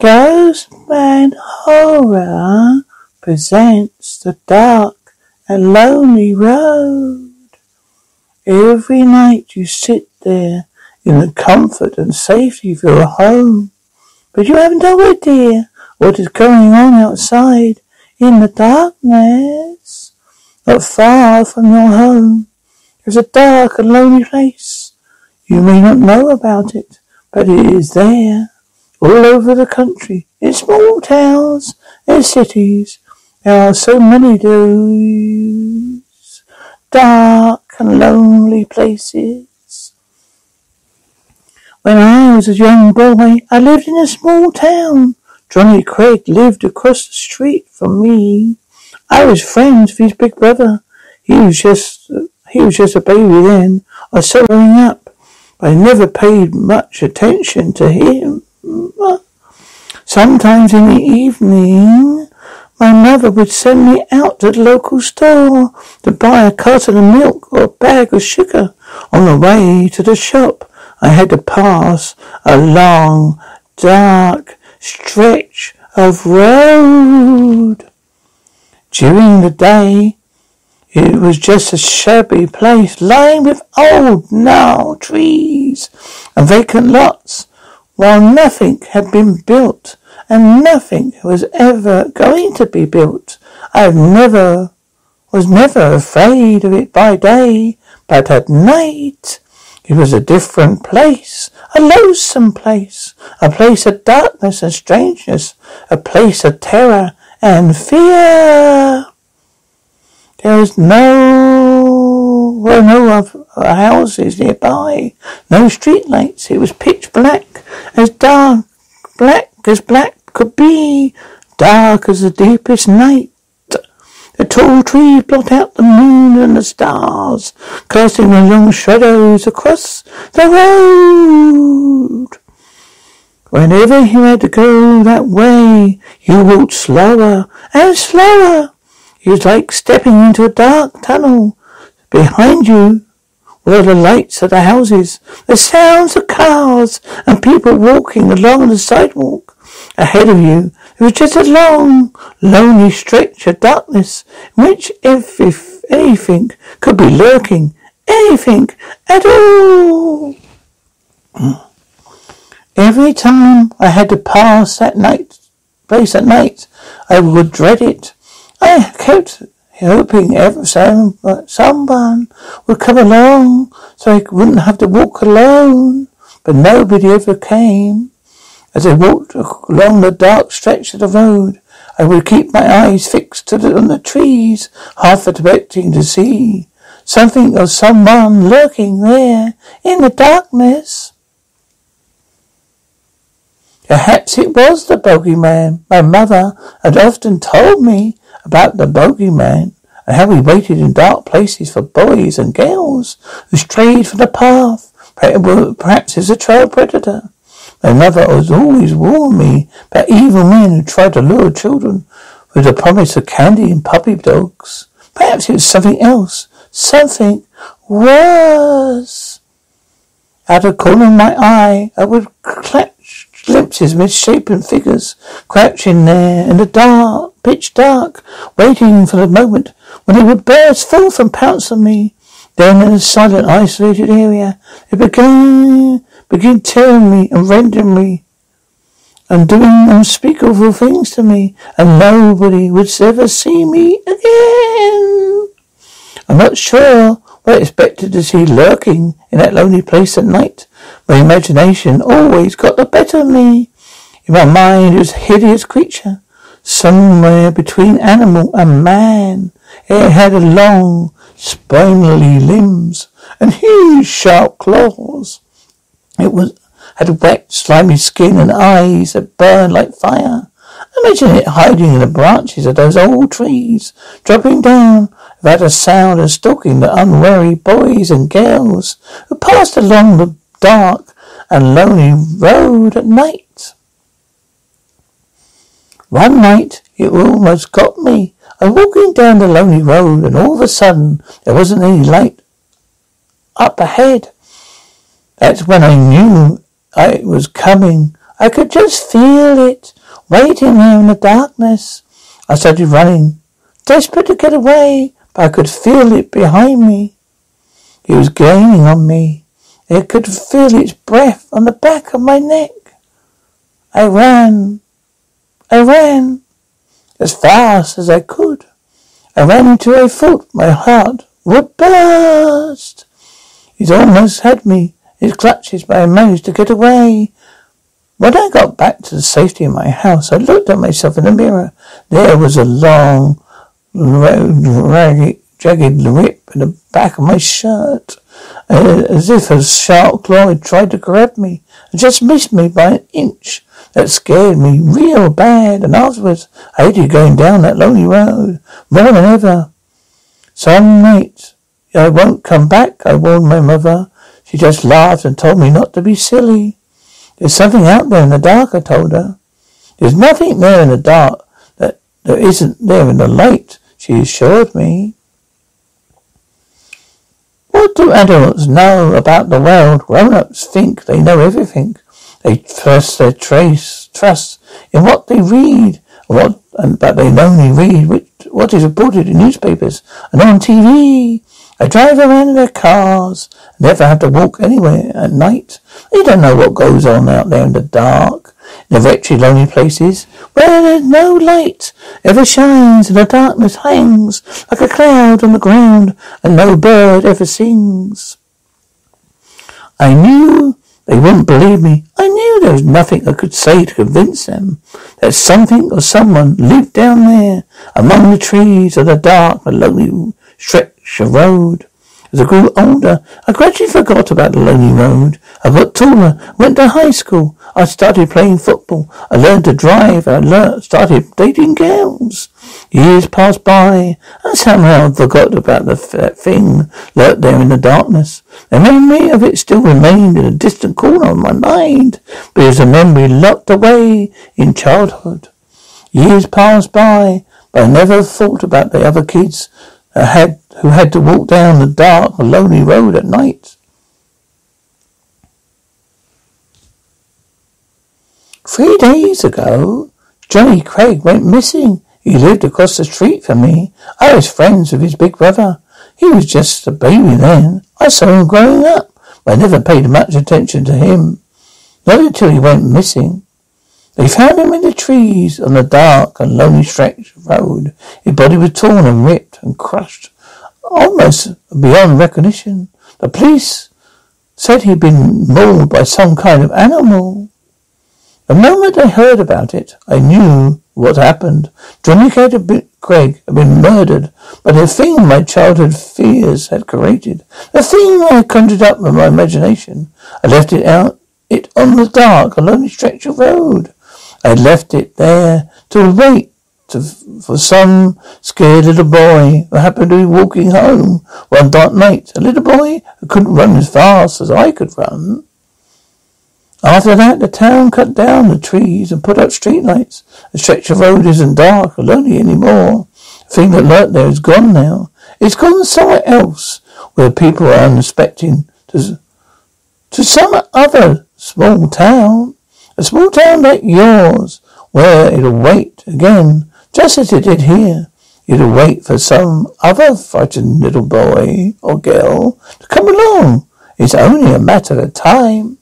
Ghostman Horror presents the dark and lonely road. Every night you sit there in the comfort and safety of your home, but you have no idea what is going on outside in the darkness. Not far from your home, there's a dark and lonely place. You may not know about it, but it is there all over the country, in small towns and cities. There are so many those dark and lonely places. When I was a young boy, I lived in a small town. Johnny Craig lived across the street from me. I was friends with his big brother. He was just he was just a baby then. Was so growing up. I never paid much attention to him. Sometimes in the evening, my mother would send me out to the local store to buy a carton of milk or a bag of sugar. On the way to the shop, I had to pass a long, dark stretch of road. During the day, it was just a shabby place lined with old, gnarled trees and vacant lots while nothing had been built and nothing was ever going to be built. I never was never afraid of it by day, but at night it was a different place, a loathsome place, a place of darkness and strangeness, a place of terror and fear. There was no were no houses nearby, no street lights. It was pitch black as dark, black as black could be, dark as the deepest night. The tall trees blot out the moon and the stars, casting their long shadows across the road. Whenever you had to go that way, you walked slower and slower. It was like stepping into a dark tunnel. Behind you were the lights of the houses, the sounds of cars and people walking along the sidewalk. Ahead of you, there was just a long, lonely stretch of darkness in which every, anything could be lurking. Anything at all. Every time I had to pass that night, place at night, I would dread it. I kept hoping ever some, someone would come along so I wouldn't have to walk alone. But nobody ever came. As I walked along the dark stretch of the road, I would keep my eyes fixed the, on the trees, half expecting to see something or someone lurking there in the darkness. Perhaps it was the bogeyman. My mother had often told me about the bogeyman and how he waited in dark places for boys and girls who strayed from the path. Perhaps as a trail predator. My mother has always warned me about evil men who try to lure children with the promise of candy and puppy dogs. Perhaps it was something else. Something worse. Out of the corner of my eye, I would catch of misshapen figures crouching there in the dark, pitch dark, waiting for the moment when they would burst forth and pounce on me. Then in a silent, isolated area, they began begin tearing me and rending me and doing unspeakable things to me, and nobody would ever see me again. I'm not sure what I expected to see lurking in that lonely place at night. My imagination always got the better of me. In my mind, it was a hideous creature, somewhere between animal and man. It had long, spindly limbs and huge, sharp claws. It was had a wet, slimy skin and eyes that burned like fire. Imagine it hiding in the branches of those old trees, dropping down without a sound and stalking the unwary boys and girls who passed along the dark and lonely road at night. One night it almost got me. I was walking down the lonely road and all of a sudden there wasn't any light up ahead. That's when I knew I was coming. I could just feel it, waiting there in the darkness. I started running, desperate to get away, but I could feel it behind me. It was gaining on me. I could feel its breath on the back of my neck. I ran. I ran as fast as I could. I ran until I thought my heart would burst. It almost had me his clutches, but I managed to get away. When I got back to the safety of my house, I looked at myself in the mirror. There was a long, ragged, jagged rip in the back of my shirt, as if a sharp claw had tried to grab me and just missed me by an inch. That scared me real bad, and afterwards I hated going down that lonely road more than ever. Some night I won't come back, I warned my mother. She just laughed and told me not to be silly. There's something out there in the dark, I told her. There's nothing there in the dark that there isn't there in the light, she assured me. What do adults know about the world? Grown-ups think they know everything. They trust their trace, trust in what they read, what, and, but they only read which, what is reported in newspapers and on TV. They drive around in their cars, and never have to walk anywhere at night. They don't know what goes on out there in the dark, the wretched lonely places, where no light ever shines and the darkness hangs like a cloud on the ground and no bird ever sings. I knew they wouldn't believe me. I knew there was nothing I could say to convince them that something or someone lived down there among the trees of the dark and lonely stretch of road. As I grew older, I gradually forgot about the lonely road. I got taller, went to high school. I started playing football. I learned to drive. I learned, started dating girls. Years passed by, and somehow I forgot about the, thing lurked there in the darkness. The memory of it still remained in a distant corner of my mind, but it was a memory locked away in childhood. Years passed by, but I never thought about the other kids that had who had to walk down the dark, lonely road at night. Three days ago, Johnny Craig went missing. He lived across the street from me. I was friends with his big brother. He was just a baby then. I saw him growing up, but I never paid much attention to him. Not until he went missing. They found him in the trees on the dark and lonely stretch of road. His body was torn and ripped and crushed almost beyond recognition. The police said he'd been mauled by some kind of animal. The moment I heard about it, I knew what happened. Johnny Craig had been murdered by the thing my childhood fears had created. The thing I conjured up in my imagination. I left it out, it on the dark, a lonely stretch of road. I left it there to wait to, for some scared little boy who happened to be walking home one dark night. A little boy who couldn't run as fast as I could run. After that, the town cut down the trees and put up street lights. The stretch of road isn't dark or lonely anymore. The thing that lurked there is gone now. It's gone somewhere else where people are unexpecting to, to some other small town. A small town like yours where it'll wait again just as it did here. You'd wait for some other frightened little boy or girl to come along. It's only a matter of time.